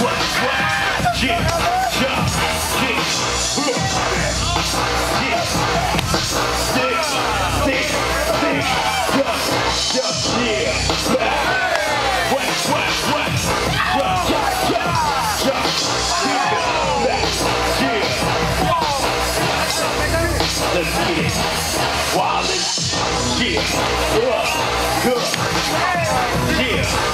what? Yeah, yeah, yeah. Yeah, stick, stick, stick, yeah, yeah, yeah. What, what, what? Yeah, yeah. Let's get it. Wallace. Yeah. Uh, uh, yeah.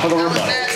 他都是我的